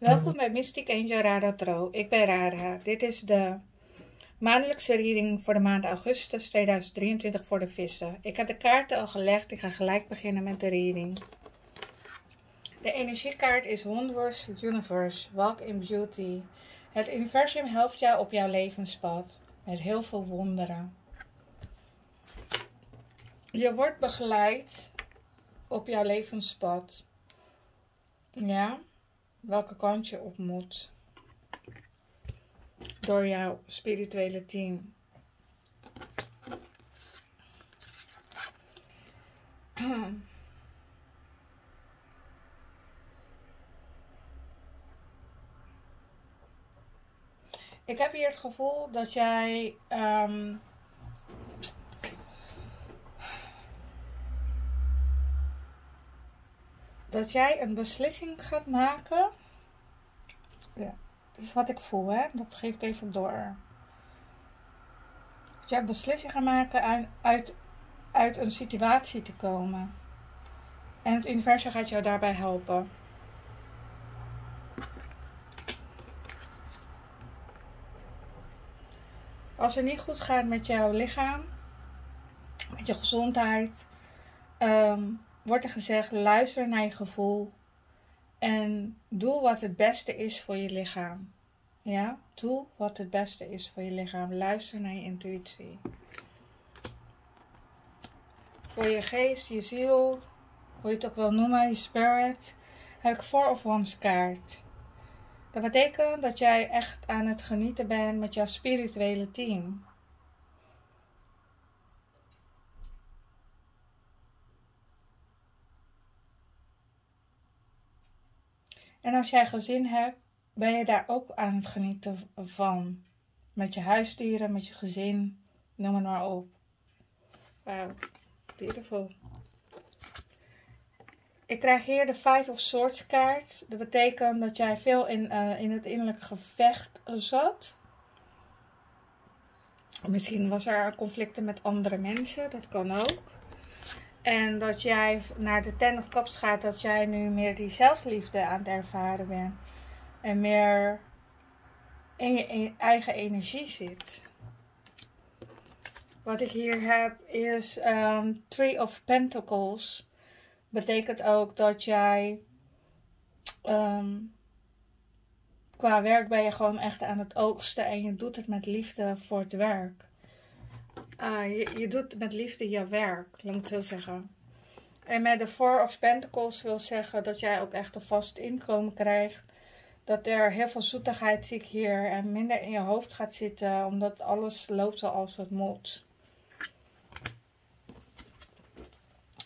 Welkom bij Mystic Angel Radha Tro. Ik ben Radha. Dit is de maandelijkse reading voor de maand augustus 2023 voor de vissen. Ik heb de kaarten al gelegd. Ik ga gelijk beginnen met de reading. De energiekaart is Wonders Universe. Walk in Beauty. Het universum helpt jou op jouw levenspad. Met heel veel wonderen. Je wordt begeleid op jouw levenspad. Ja welke kant je op moet. Door jouw spirituele team. Ik heb hier het gevoel dat jij um, dat jij een beslissing gaat maken. Ja, dat is wat ik voel, hè? Dat geef ik even door. Dat jij een beslissing gaat maken uit, uit een situatie te komen. En het universum gaat jou daarbij helpen. Als het niet goed gaat met jouw lichaam, met je gezondheid, um, wordt er gezegd: luister naar je gevoel en doe wat het beste is voor je lichaam. Ja, doe wat het beste is voor je lichaam. Luister naar je intuïtie. Voor je geest, je ziel, hoe je het ook wil noemen, je spirit, heb ik Four of Wands kaart. Dat betekent dat jij echt aan het genieten bent met jouw spirituele team. Als jij gezin hebt, ben je daar ook aan het genieten van. Met je huisdieren, met je gezin, noem het maar op. Wow, beautiful. Ik krijg hier de Five of Swords kaart. Dat betekent dat jij veel in, uh, in het innerlijk gevecht zat. Misschien was er conflicten met andere mensen, dat kan ook. En dat jij naar de ten of cups gaat, dat jij nu meer die zelfliefde aan het ervaren bent. En meer in je eigen energie zit. Wat ik hier heb is um, Three of Pentacles. Betekent ook dat jij um, qua werk ben je gewoon echt aan het oogsten en je doet het met liefde voor het werk. Je, je, doet met liefde je werk, laat ik het zo zeggen. En met de Four of Pentacles wil zeggen dat jij ook echt een vast inkomen krijgt. Dat er heel veel zoetigheid zie ik hier en minder in je hoofd gaat zitten, omdat alles loopt zoals het moet.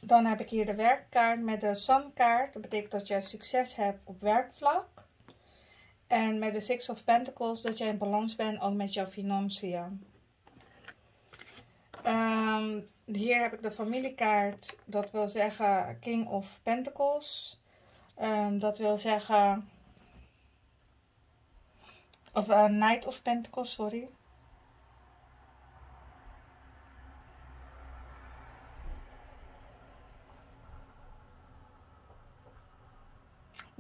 Dan heb ik hier de werkkaart met de Sun-kaart. Dat betekent dat jij succes hebt op werkvlak. En met de Six of Pentacles dat jij in balans bent ook met jouw financiën. Um, hier heb ik de familiekaart. Dat wil zeggen King of Pentacles. Um, dat wil zeggen... Of uh, Knight of Pentacles, sorry.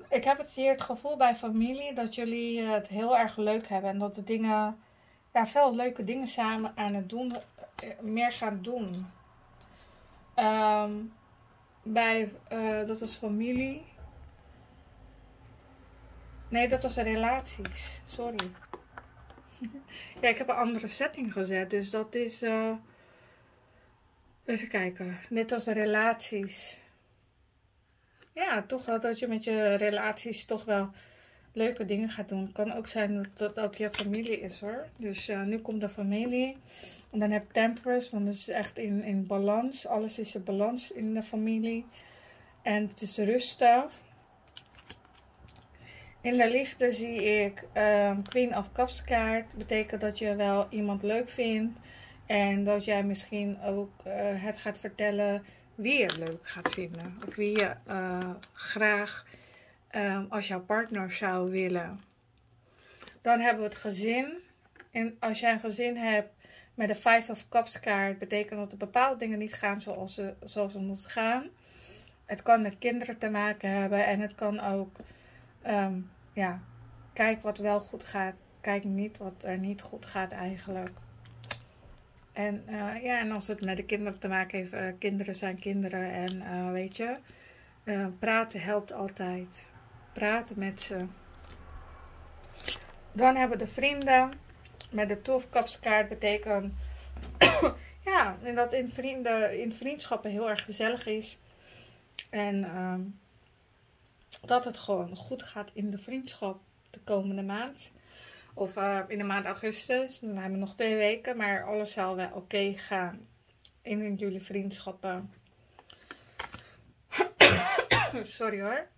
Ik heb het hier het gevoel bij familie dat jullie het heel erg leuk hebben. En dat de dingen, ja, veel leuke dingen samen aan het doen meer gaan doen. Um, bij, uh, dat was familie. Nee, dat was relaties. Sorry. ja, ik heb een andere setting gezet. Dus dat is... Uh, even kijken. Net als relaties. Ja, toch wel dat je met je relaties toch wel leuke dingen gaat doen. Het kan ook zijn dat dat ook je familie is hoor. Dus uh, nu komt de familie. En dan heb je temperance, is het echt in, in balans. Alles is in balans in de familie. En het is rustig. In de liefde zie ik um, Queen of Cups kaart. Betekent dat je wel iemand leuk vindt. En dat jij misschien ook uh, het gaat vertellen wie je leuk gaat vinden. Of wie je uh, graag um, als jouw partner zou willen. Dan hebben we het gezin. En als jij een gezin hebt met de Five of Cups kaart, betekent dat er bepaalde dingen niet gaan zoals ze, zoals ze moeten gaan. Het kan met kinderen te maken hebben en het kan ook um, ja, kijk wat wel goed gaat. Kijk niet wat er niet goed gaat eigenlijk. En uh, ja, en als het met de kinderen te maken heeft, uh, kinderen zijn kinderen. En uh, weet je, praten helpt altijd. Praten met ze. Dan hebben we de vrienden. Met de toefkapskaart betekent ja, en dat in, vrienden, in vriendschappen heel erg gezellig is. En uh, dat het gewoon goed gaat in de vriendschap de komende maand. Of uh, in de maand augustus. Dan hebben we nog twee weken. Maar alles zal wel oké gaan in jullie vriendschappen. Sorry hoor.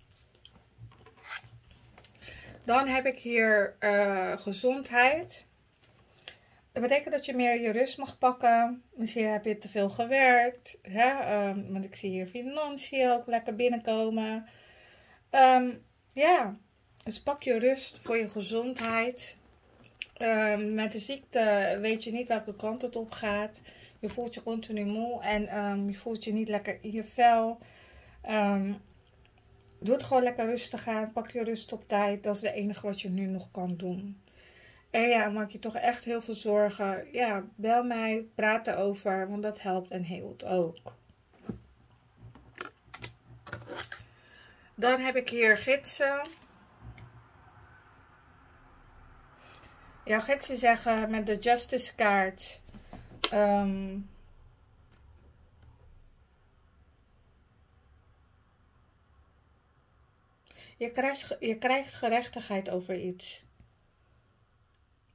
Dan heb ik hier uh, gezondheid. Dat betekent dat je meer je rust mag pakken. Misschien heb je te veel gewerkt. Hè? Um, want ik zie hier financiën ook lekker binnenkomen. Um, ja, dus pak je rust voor je gezondheid. Um, met de ziekte weet je niet welke kant het op gaat. Je voelt je continu moe en je voelt je niet lekker in je vel. Doe het gewoon lekker rustig aan. Pak je rust op tijd. Dat is het enige wat je nu nog kan doen. En ja, maak je toch echt heel veel zorgen. Ja, bel mij, praat erover, want dat helpt en heelt ook. Dan heb ik hier gidsen. Jouw gidsen zeggen met de Justice kaart. Um, je, krijgt, je krijgt gerechtigheid over iets.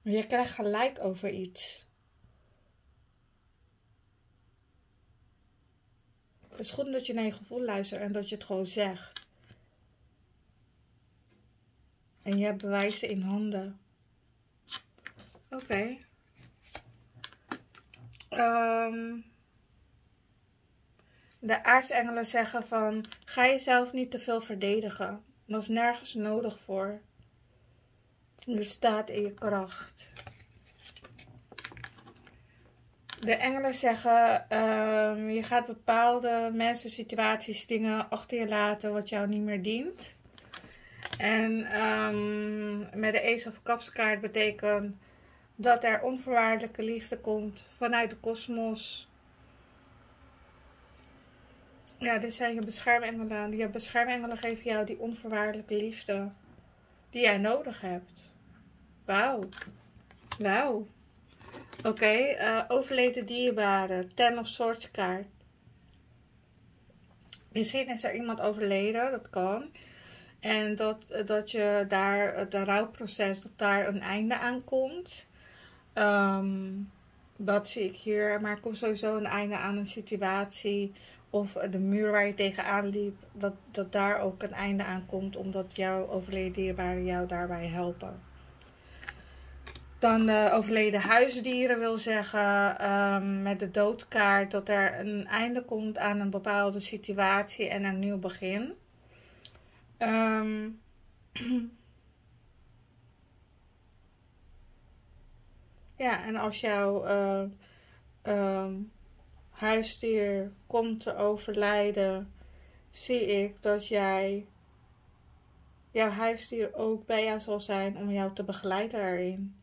Je krijgt gelijk over iets. Het is goed dat je naar je gevoel luistert en dat je het gewoon zegt. En je hebt bewijzen in handen. Oké. Um, de aartsengelen zeggen van, ga jezelf niet te veel verdedigen. Is nergens nodig voor. Je staat in je kracht. De engelen zeggen, um, je gaat bepaalde mensen, situaties, dingen achter je laten wat jou niet meer dient. En um, met de Ace of Cups kaart betekent dat er onvoorwaardelijke liefde komt vanuit de kosmos. Ja, dit zijn je beschermengelen. Die beschermengelen geven jou die onvoorwaardelijke liefde die jij nodig hebt. Wauw. Wauw. Oké, eh, overleden dierbaren. Ten of Swords kaart. Misschien is er iemand overleden, dat kan. En dat, dat je daar, het rouwproces, dat daar een einde aan komt. Um, dat zie ik hier. Maar er komt sowieso een einde aan een situatie. Of de muur waar je tegenaan liep. Dat, dat daar ook een einde aan komt. Omdat jouw overleden dierbaren jou daarbij helpen. Dan de overleden huisdieren wil zeggen um, met de doodkaart dat er een einde komt aan een bepaalde situatie en een nieuw begin. Um, ja, en als jouw uh, um, huisdier komt te overlijden, zie ik dat jij jouw huisdier ook bij jou zal zijn om jou te begeleiden erin.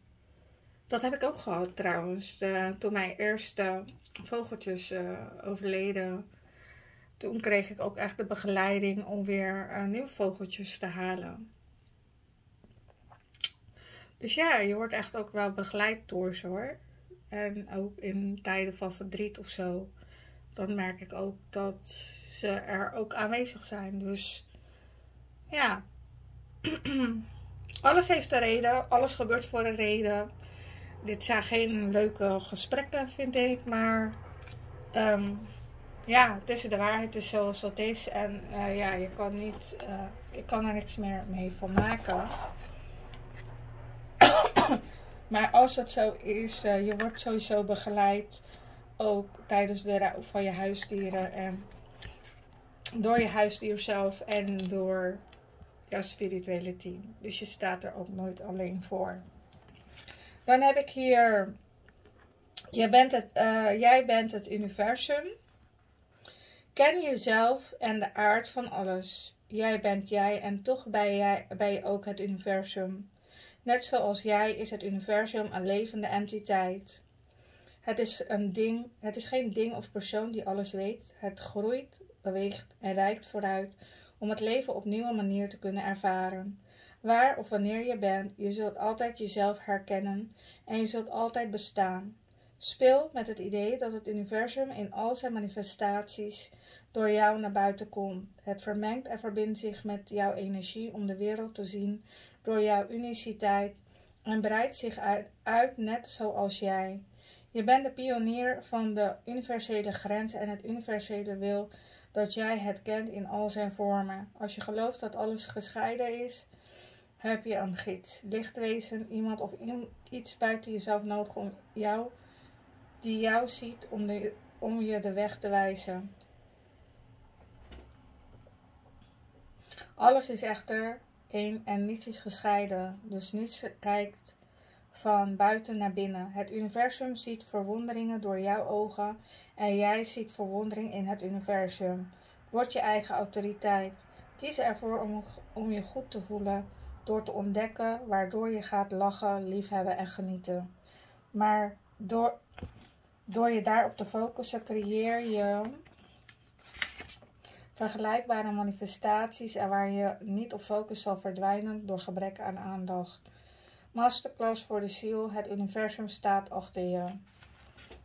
Dat heb ik ook gehad trouwens. toen mijn eerste vogeltjes uh, overleden. Toen kreeg ik ook echt de begeleiding om weer uh, nieuwe vogeltjes te halen. Dus ja, je wordt echt ook wel begeleid door ze hoor. En ook in tijden van verdriet of zo. Dan merk ik ook dat ze er ook aanwezig zijn. Dus ja. alles heeft een reden. Alles gebeurt voor een reden dit zijn geen leuke gesprekken, vind ik. Maar um, ja, tussen de waarheid is zoals dat is. En uh, ja, je kan niet, uh, kan er niks meer mee van maken. Maar als het zo is, uh, je wordt sowieso begeleid. Ook tijdens de rouw van je huisdieren. En door je huisdier zelf en door jouw spirituele team. Dus je staat er ook nooit alleen voor. Dan heb ik hier, jij bent het, uh, jij bent het universum. Ken jezelf en de aard van alles. jij bent jij en toch ben, jij, ben je ook het universum. Net zoals jij is het universum een levende entiteit. Het is, een ding, het is geen ding of persoon die alles weet. Het groeit, beweegt en reikt vooruit om het leven op nieuwe manier te kunnen ervaren. Waar of wanneer je bent, je zult altijd jezelf herkennen en je zult altijd bestaan. Speel met het idee dat het universum in al zijn manifestaties door jou naar buiten komt. Het vermengt en verbindt zich met jouw energie om de wereld te zien door jouw uniciteit en breidt zich uit, net zoals jij. Je bent de pionier van de universele grens en het universele wil dat jij het kent in al zijn vormen. Als je gelooft dat alles gescheiden is, heb je een gids, lichtwezen, iemand of iets buiten jezelf nodig om jou, die jou ziet om, de, om je de weg te wijzen. Alles is echter één en niets is gescheiden, dus niets kijkt van buiten naar binnen. Het universum ziet verwonderingen door jouw ogen en jij ziet verwondering in het universum. Word je eigen autoriteit. Kies ervoor om, om je goed te voelen door te ontdekken waardoor je gaat lachen, liefhebben en genieten. Maar door, door je daarop te focussen creëer je vergelijkbare manifestaties en waar je niet op focus zal verdwijnen door gebrek aan aandacht. Masterclass voor de ziel, het universum staat achter je.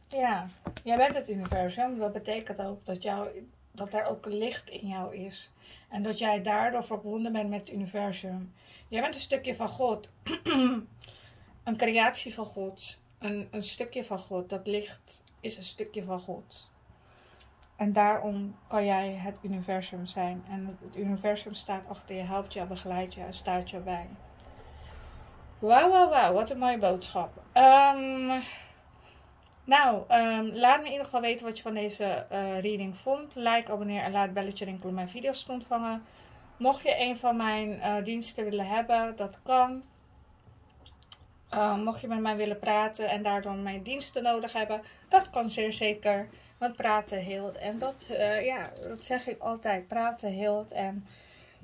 Ja, jij bent het universum. Dat betekent ook dat, jou, dat er ook licht in jou is. En dat jij daardoor verbonden bent met het universum. Jij bent een stukje van God. een creatie van God. Een, een stukje van God. Dat licht is een stukje van God. En daarom kan jij het universum zijn. En het universum staat achter je, helpt je, begeleidt je en staat je bij. Wauw, wauw, wauw. Wat een mooie boodschap. Um, nou, um, laat me in ieder geval weten wat je van deze uh, reading vond. Like, abonneer en laat het belletje rinkelen om mijn video's te ontvangen. Mocht je een van mijn uh, diensten willen hebben, dat kan. Uh, mocht je met mij willen praten en daardoor mijn diensten nodig hebben, dat kan zeer zeker. Want praten heelt. En dat, uh, ja, dat zeg ik altijd. Praten heelt. En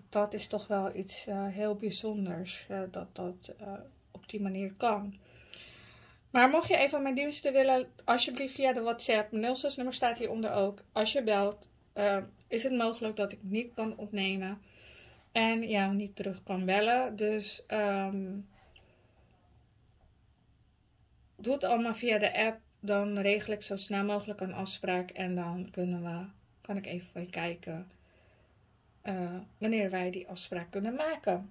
dat is toch wel iets uh, heel bijzonders. Dat dat op die manier kan. Maar mocht je een van mijn diensten willen, alsjeblieft via de WhatsApp. 06 nummer staat hieronder ook. Als je belt, is het mogelijk dat ik niet kan opnemen. En jou niet terug kan bellen. Dus um, doe het allemaal via de app dan regel ik zo snel mogelijk een afspraak en dan kunnen we, kan ik even voor je kijken uh, wanneer wij die afspraak kunnen maken.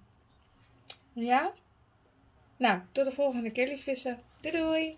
Ja? Nou, tot de volgende keer, liefvissen. Doei doei!